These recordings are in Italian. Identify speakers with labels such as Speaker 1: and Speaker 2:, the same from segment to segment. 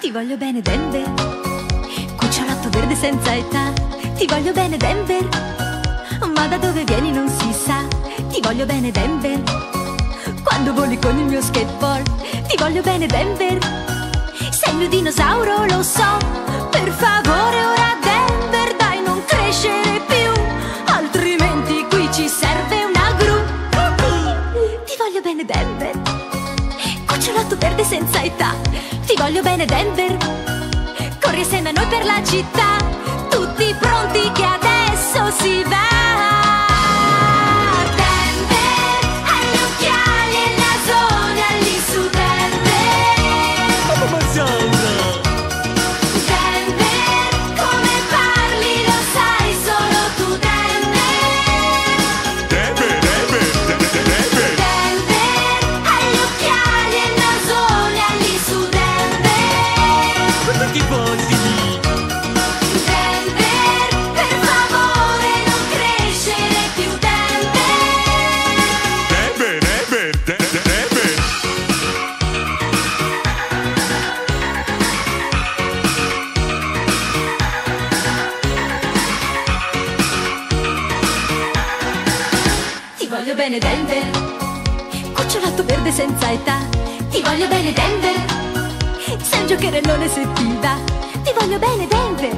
Speaker 1: Ti voglio bene Denver, cucciolotto verde senza età. Ti voglio bene Denver, ma da dove vieni non si sa. Ti voglio bene Denver, quando voli con il mio skateboard. Ti voglio bene Denver, sei il mio dinosauro lo so. Per favore ora Denver dai non crescere più, altrimenti qui ci serve una gru. Ti voglio bene Denver. Cucciolotto verde senza età Ti voglio bene Denver Corri assieme a noi per la città Tutti pronti che adesso si va voglio bene Denver. Cucciolato verde senza età. Ti voglio bene Denver. Sei un giocherellone se ti va Ti voglio bene Denver.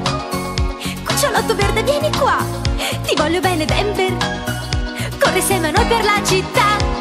Speaker 1: Cucciolotto verde vieni qua. Ti voglio bene Denver. Corri assieme a noi per la città